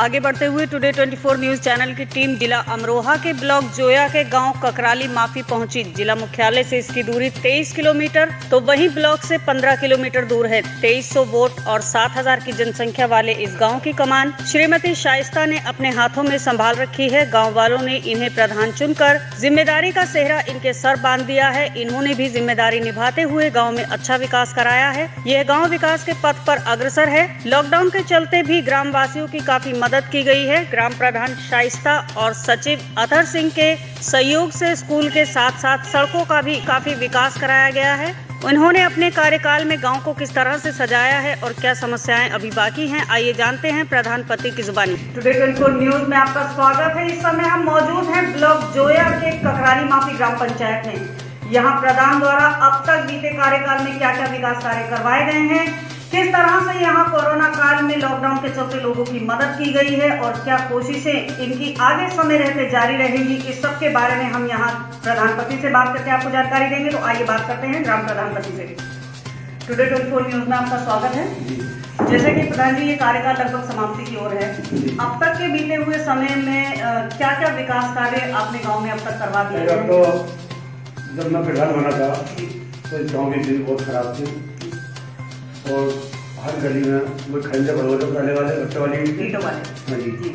आगे बढ़ते हुए टुडे 24 न्यूज़ चैनल की टीम जिला अमरोहा के ब्लॉक जोया के गाँव ककराली माफ़ी पहुँची। जिला मुख्यालय से इसकी दूरी 23 किलोमीटर तो वहीं ब्लॉक से 15 किलोमीटर दूर है। 2300 वोट और 7000 की जनसंख्या वाले इस गाँव की कमान। श्रीमती शाइस्ता ने अपने हाथों में संभाल रखी है। गाँव वालों ने इन्हें प्रधान चुनकर ज़िम्मेदारी का सेहरा इनके सर बाँध दिया है। इन्होंने भी ज़िम्मेदारी निभाते हुए गाँव में अच्छा विकास कराया है। यह गाँव विकास के पथ आरोप अग्रसर है। लॉकडाउन के चलते भी ग्राम की काफ़ी मदद की गई है ग्राम प्रधान शाइस्ता और सचिव अतहर सिंह के सहयोग से स्कूल के साथ साथ सड़कों का भी काफ़ी विकास कराया गया है। उन्होंने अपने कार्यकाल में गाँव को किस तरह से सजाया है और क्या समस्याएँ अभी बाकी हैं, आइए जानते हैं प्रधान पति की जुबानी। टुडे 24 न्यूज़ में आपका स्वागत है। इस समय हम मौजूद हैं ब्लॉक जोया के ककराली माफ़ी ग्राम पंचायत में। यहाँ प्रधान द्वारा अब तक बीते कार्यकाल में क्या क्या विकास कार्य करवाए गए हैं? किस तरह से यहाँ कोरोना काल में लॉकडाउन के चलते लोगों की मदद की गई है और क्या कोशिशें इनकी आगे समय रहते जारी रहेंगी इस सब के बारे में हम यहाँ प्रधानपति से बात करके आपको जानकारी देंगे तो आइए बात करते हैं ग्राम प्रधानपति से। टुडे ट्वेंटी फोर न्यूज़ में आपका स्वागत है। जैसे कि प्रधान जी ये कार्यकाल लगभग समाप्ति की ओर है। अब तक के बीते हुए समय में क्या क्या विकास कार्य आपने गाँव में अब तक करवा दिए हैं? तो जब मैं प्रधान बना था तो इस गाँव की स्थिति बहुत खराब थी। और हर गली में वो खंडे भरो वाले वाली। ईंटों वाले। हाँ जी। जी।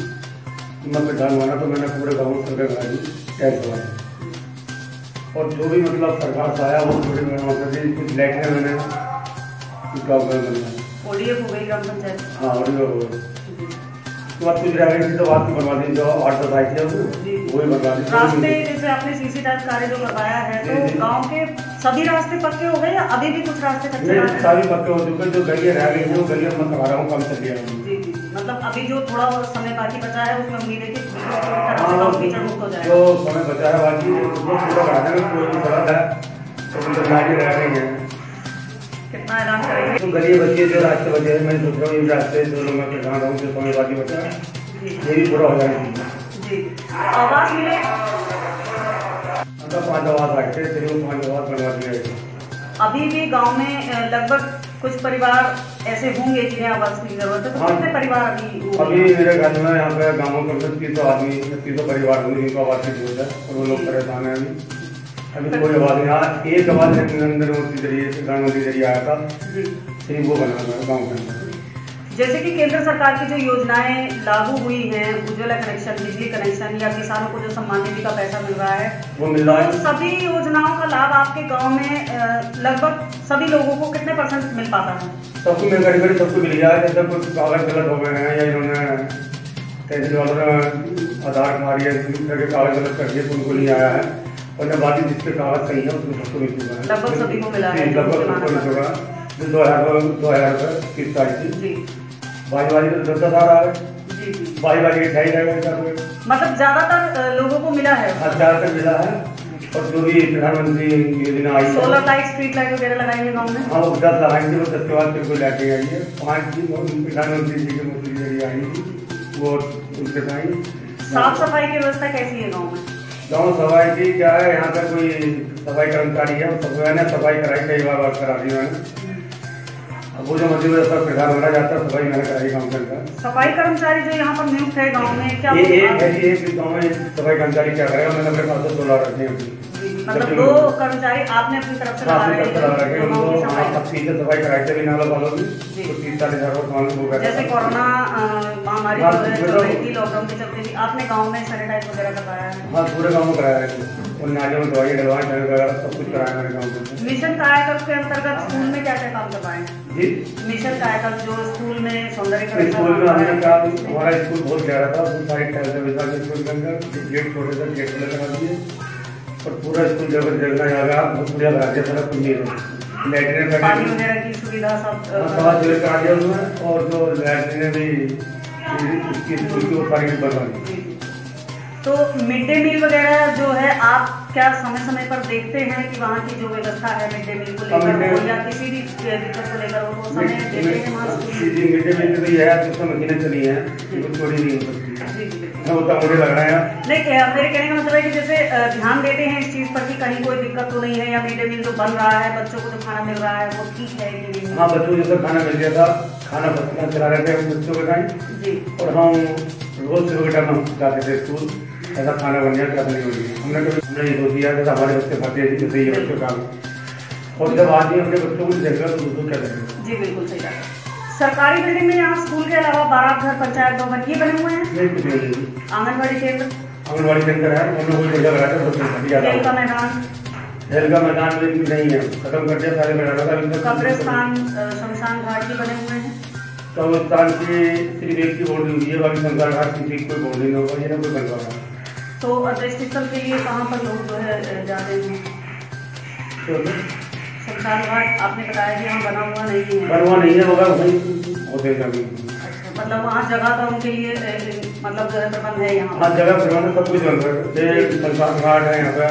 मैं प्रधान माना तो मैंने पूरे गाँव में सरकार बना दी टैक्स वाले। और जो भी मतलब सरकार से आया वो थोड़ी मैंने वहाँ दी कुछ लाइटें मैंने गाँव में बनवाई ओडीएफ हो गई ग्राम पंचायत? हाँ भी हो गई। उसके बाद कुछ रह गई थी तो बात की बनवा दी जो आठ दस आई थी। वो भी बनवा दी। रास्ते जैसे आपने सीसी टाइप कार्य जो करवाया है तो गाँव के सभी रास्ते पक्के हो गए या अभी भी कुछ रास्ते कच्चे रह सारी पक्के हो चुके जो गलियाँ रह गई थी वो गलियाँ मैं करवा रहा हूँ काम चल गया है जी जी। जी। मतलब अभी जो थोड़ा समय बाकी बचा है उसमें उम्मीद है कि से हाँ, हो जो समय बचा है बाकी उसको पूरा करा देंगे कोई भी सड़क है तो गाड़ी रह गई है। कितना तो गली बची जो रास्ते बचे हैं मैं सोच रहा हूँ इन रास्ते जो लोग मैं प्रधान रहूँ जो बाकी बचा है। ये भी पूरा हो जाएगा जी आवास मिले? मतलब पाँच आवाज़ फिर वो पाँच आवाज़ बनवा दिया। अभी भी गाँव में लगभग कुछ परिवार ऐसे होंगे जिन्हें आवास की ज़रूरत है। तो हाँ। कितने परिवार अभी अभी मेरे घर में यहाँ पे गाँवों कम से तीन सौ आदमी तीन सौ परिवार होंगे जिनको आवाज़ की ज़रूरत है और वो लोग परेशान है अभी। अभी कोई आवाज़ नहीं हाँ एक आवाज़ नरेंद्र मोदी ज़रिए प्रधानमंत्री ज़रिए आया था। सिर्फ़ वो बना हुआ गाँव के। अंदर जैसे कि केंद्र सरकार की जो योजनाएँ लागू हुई हैं उज्ज्वला कनेक्शन बिजली कनेक्शन या किसानों को जो सम्मान निधि का पैसा मिल रहा है वो मिल रहा तो है सभी योजनाओं का लाभ आपके गाँव में लगभग सभी लोगों को कितने परसेंट मिल पाता है? सबको मैं घड़ी घड़ी सबको मिल गया है। जैसे कुछ कागज़ गलत हो गए हैं या इन्होंने तहसील वालों ने आधार कार्ड या कागज़ गलत कर दिए तो उनको नहीं आया है। और जब बाकी जिसके कागज़ सही है उसको सबको मिल चुका है। लगभग सभी को मिला है, लगभग सबको मिल चुका है। जो दो हज़ार दो हज़ार रुपये किस्त आई थी। जी। भाई वाली तो दस हज़ार आ गए जी जी। भाई वाली अठाई हज़ार रुपये मतलब ज़्यादातर लोगों को मिला है। हज़ार तक मिला है। और जो भी प्रधानमंत्री योजना आई है। सोलर लाइट स्ट्रीट लाइट वगैरह लगाई है गाँव में? हाँ वो दस लगाएँगे वो दस के बाद फिर कोई लेके आई है। पाँच दिन प्रधानमंत्री जी की मंत्री ज़रिए आई थी। वो उनके साई साफ़ सफ़ाई की व्यवस्था कैसी है गाँव में? गाँव सफ़ाई की क्या है? यहाँ पे कोई सफ़ाई कर्मचारी है सब मैंने सफ़ाई कराई कई बार बात करा दी मैंने। अब वो जो मंत्री व्यवस्था प्रधान बना जाता है सफ़ाई मैंने कराई गाँव के अंदर। सफ़ाई कर्मचारी जो यहाँ पर नियुक्त है गाँव में क्या ये एक है ये एक गाँव में सफ़ाई कर्मचारी क्या करेगा? मैंने अपने पास से दो लाख है हैं मतलब दो कर्मचारी आपने अपनी तरफ़ से हाँ, लगा रहे लगा रखे हैं उनको सीधे सफ़ाई थे की तो तीस चालीस हज़ार का सामान वो जैसे कोरोना महामारी हाँ, जो मतलब- चल रही थी लॉकडाउन के चलते भी आपने गाँव में सैनिटाइज वगैरह करवाया है? हाँ पूरे गाँव में कराया है। और नालियों में दवाई डलवाएँ वगैरह सब कुछ कराया मेरे गाँव में। मिशन कायाकल्प के अंतर्गत स्कूल में क्या क्या काम करवाए हैं? जी। मिशन कायाकल्प जो स्कूल में सौंदर्यकरण स्कूल में हमने कहा हमारा स्कूल बहुत गहरा था उसमें सारी टाइल्स बिछा के स्कूल के अंदर गेट छोटे थे गेट खुले करा दिए। और पूरा स्कूल जगह जगह दिया सारा कुछ नहीं रहा लैटरिन पानी वगैरह की सुविधा सब अ, सवा सुबह करा दिया और जो लैटरिन भी उसकी स्कूल की वो सारी भी बनवा दी जी, जी। तो मिड डे मील वगैरह जो है आप क्या समय समय पर देखते हैं कि वहाँ की जो व्यवस्था है मिड डे मील को हाँ, लेकर हो या किसी भी दिक्कत को लेकर हो तो समय देते हैं जी जी मिड डे मील तो ये है तो उसमें मशीनें चली हैं कुछ चोरी नहीं हो। सकती बिल्कुल होता मुझे लग रहा है। नहीं मेरे कहने का मतलब है कि जैसे ध्यान देते हैं इस चीज़ पर कि कहीं कोई दिक्कत तो नहीं है या मिड डे मील जो बन रहा है बच्चों को जो खाना मिल रहा है वो ठीक है हाँ बच्चों को जैसे खाना मिल गया था खाना बच्चों चला रहे थे बच्चों के टाइम। जी। और हम रोज सुबह के टाइम हम जाते थे स्कूल ऐसा खाना बन गया क्या नहीं हो रही हमने कभी हमने ये सोच लिया कि हमारे बच्चे खाते हैं जैसे ये बच्चों का। और जब आदमी अपने बच्चों को देख रहा तो दूसरों क्या करेगा जी बिल्कुल सही बात है सरकारी बिल्डिंग में यहाँ स्कूल के अलावा बारात घर पंचायत भवन ये बने हुए हैं। आंगनबाड़ी केंद्र आंगनबाड़ी केंद्र है लोग खेल का मैदान। खेल का मैदान भी नहीं है। खत्म कर दिया पहले में लगा था अभी तक कब्रिस्तान शमशान घाट ये बने हुए हैं। कब्रिस्तान की सिर्फ़ एक की बोर्ड हुई है बाकी संसार घाट की कोई बोर्ड नहीं होगा ये ना कोई बनवा रहा तो के लिए कहाँ पर लोग जो है अ, जाते हैं? घाट आपने बताया कि यहाँ बना हुआ नहीं है। बनवा नहीं है होगा वहीं होते हैं कभी अच्छा, मतलब वहाँ जगह तो उनके लिए मतलब जो है प्रबंध है यहाँ। हाँ जगह सब कुछ बन है। घाट है यहाँ पे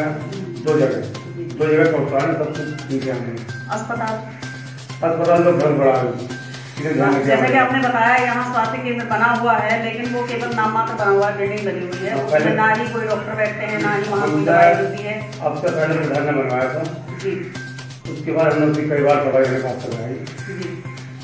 दो जगह। दो जगह है सब कुछ ठीक है अस्पताल? अस्पताल तो बहुत बड़ा है। जैसे कि आपने बताया यहाँ स्वास्थ्य केंद्र बना हुआ है लेकिन वो केवल नाम मात्र बना हुआ है बिल्डिंग बनी हुई है। हाँ, उसमें ना ही कोई डॉक्टर बैठते हैं ना ही वहाँ कोई दवाई मिलती है। अब से पहले प्रधान ने बनवाया था। जी। उसके बाद हमने उसकी कई बार सफ़ाई के साथ करवाई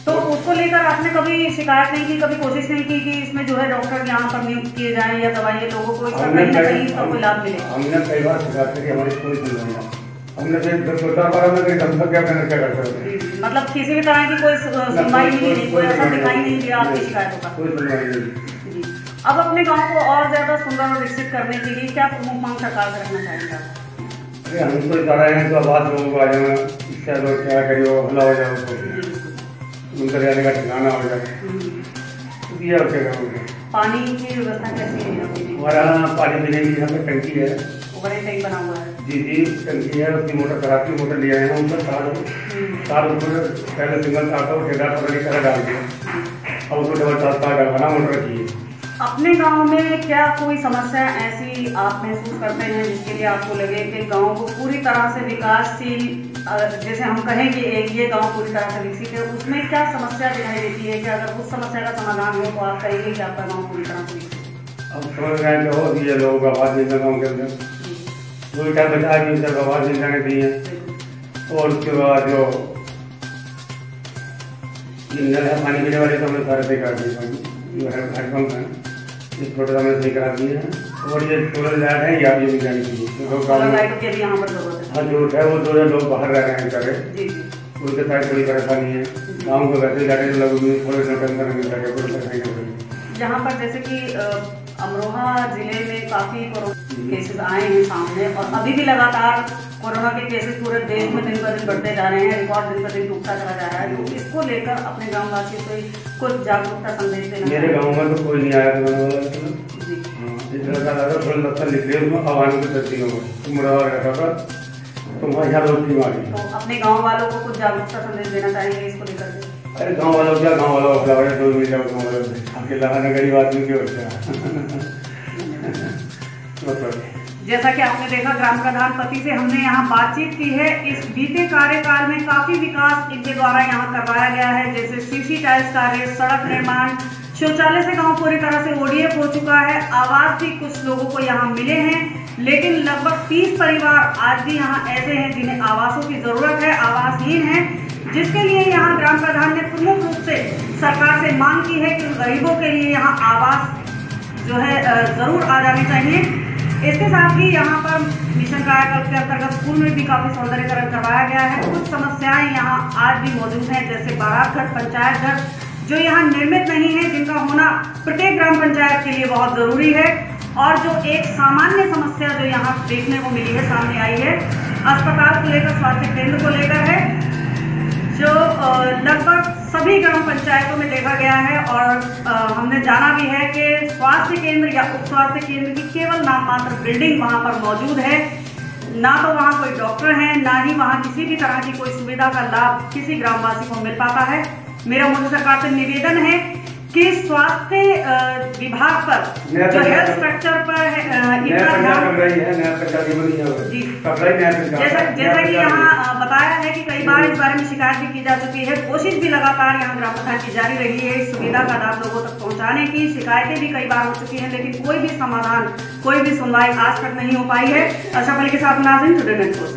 तो उसको लेकर आपने कभी शिकायत नहीं की कभी कोशिश नहीं की कि इसमें जो है डॉक्टर यहाँ पर नियुक्त किए जाएँ या दवाइयाँ लोगों को इसका कहीं ना कहीं इसका कोई लाभ मिले? हमने कई बार शिकायत की हमारी कोई सुनवाई नहीं हमने फिर जब सोचा पर हमने कहीं ढंग से क्या करना क्या कर। सकते। मतलब किसी भी तरह की कोई सुनवाई नहीं कोई ऐसा दिखाई नहीं दिया आपकी शिकायतों का। कोई सुनवाई नहीं अब अपने गाँव को और ज़्यादा सुंदर और विकसित करने के लिए क्या प्रमुख मांग सरकार से रखना चाहेंगे आप? अरे हम चाह रहे हैं तो आवाज़ लोगों को आ जाना इससे लोग क्या करियो हल्ला हो जाओ तो उनका रहने का ठिकाना हो जाए। ये पानी की व्यवस्था कैसी है हमारा पानी पीने की यहाँ पे टंकी है। बना हुआ है। जी जी टंकी है उसकी मोटर खराब मोटर ले आए हैं उसमें तार हम्म, तार उसमें पहले सिंगल तार था वो ठेकेदार पता नहीं कैसे डाल दिया। अब उसको डबल तार तार डलवाना मोटर है। अपने गाँव में क्या कोई समस्या ऐसी आप महसूस करते हैं जिसके लिए आपको लगे कि गाँव को पूरी तरह से विकासशील जैसे हम कहें कि एक ये गाँव पूरी तरह से विकसित है उसमें क्या समस्या दिखाई देती है कि अगर उस समस्या का समाधान हो तो आप कहेंगे कि आपका गाँव पूरी तरह से है। अब हैं हो दिए लोगों का आवाज़ मिलना गाँव के अंदर। जी, जो बचा के उनका आवाज़ मिल जाने चाहिए बिल्कुल। और उसके बाद जो नल है पानी पीने वाले तो हमने सारे सही करा दिए पानी जो है। है इस छोटे हमने सही करा दिए हैं। और ये सोलर लाइट है या भी जाने के लिए चाहिए काम लाइटों की पर ज़रूरत है। हाँ जो है वो दो लोग बाहर रह रहे हैं करे उनके साथ थोड़ी परेशानी है। गाँव को वैसे जाने लोग भी थोड़े कोई जहाँ पर जैसे कि अमरोहा ज़िले में काफ़ी कोरोना केसेस आए हैं सामने और अभी भी लगातार कोरोना के केसेस पूरे देश में दिन ब दिन बढ़ते जा रहे हैं रिकॉर्ड दिन ब दिन टूटता चला जा रहा है। तो इसको लेकर अपने गाँव वासियों को कुछ जागरूकता संदेश देना मेरे गाँव में तो कोई नहीं आया जी। हाँ, तो वहाँ यहाँ रोटी मारी। तो अपने गाँव वालों को कुछ जागरूकता संदेश देना चाहेंगे इसको लेकर? अरे गाँव वालों क्या, गाँव वालों को खिलाओ दो मिल जाओ गाँव वालों से अकेला खाना गरीब आदमी क्यों होता मतलब जैसा कि आपने देखा, ग्राम प्रधान पति से हमने यहाँ बातचीत की है। इस बीते कार्यकाल में काफ़ी विकास इनके द्वारा यहाँ करवाया गया है। जैसे सीसी टाइल्स कार्य सड़क निर्माण, शौचालय से गाँव पूरी तरह से ओडीएफ हो चुका है। आवास भी कुछ लोगों को यहाँ मिले हैं। लेकिन लगभग 30 परिवार आज भी यहाँ ऐसे हैं जिन्हें आवासों की ज़रूरत है, आवासहीन है। जिसके लिए यहाँ ग्राम प्रधान ने प्रमुख रूप से सरकार से मांग की है कि गरीबों के लिए यहाँ आवास जो है ज़रूर आ जाने चाहिए। इसके साथ ही यहाँ पर मिशन कायाकल्प के अंतर्गत स्कूल में भी काफ़ी सौंदर्यकरण करवाया गया है। कुछ समस्याएँ यहाँ आज भी मौजूद हैं, जैसे बारात घर पंचायत घर, जो यहाँ निर्मित नहीं है, जिनका होना प्रत्येक ग्राम पंचायत के लिए बहुत ज़रूरी है। और जो एक सामान्य समस्या जो यहाँ देखने को मिली है, सामने आई है, अस्पताल को लेकर स्वास्थ्य केंद्र को लेकर है। जो लगभग सभी ग्राम पंचायतों में देखा गया है और हमने जाना भी है कि स्वास्थ्य केंद्र या उप स्वास्थ्य केंद्र की केवल नाम मात्र बिल्डिंग वहाँ पर मौजूद है। ना तो वहाँ कोई डॉक्टर है, ना ही वहाँ किसी भी तरह की कोई सुविधा का लाभ किसी ग्रामवासी को मिल पाता है। मेरा मोदी सरकार से निवेदन है कि स्वास्थ्य विभाग पर जो हेल्थ स्ट्रक्चर पर पंचायत पंचायत पंचायत जैसा जैसा कि यहाँ बताया है कि कई बार इस बारे में शिकायत भी की जा चुकी है। कोशिश भी लगातार यहाँ ग्राम प्रधान की जारी रही है इस सुविधा का लाभ लोगों तक पहुँचाने की। शिकायतें भी कई बार हो चुकी हैं लेकिन कोई भी समाधान कोई भी सुनवाई आज तक नहीं हो पाई है। अली के साथ नाजिन टुडे नेटवर्क